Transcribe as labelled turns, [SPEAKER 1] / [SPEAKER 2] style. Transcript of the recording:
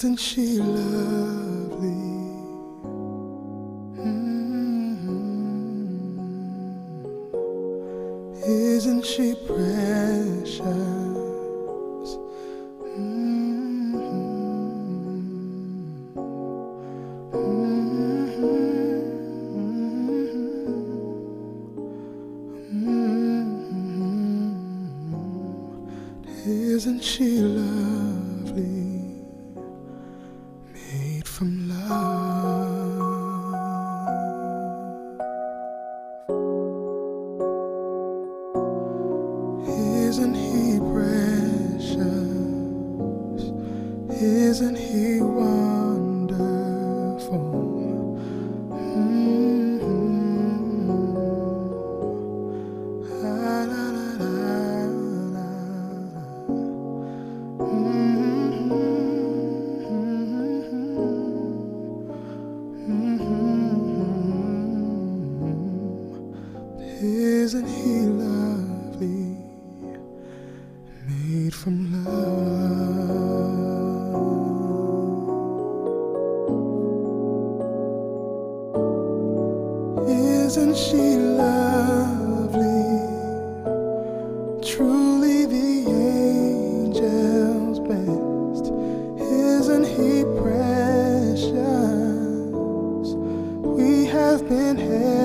[SPEAKER 1] Isn't she lovely? Mm-hmm. Isn't she precious? We have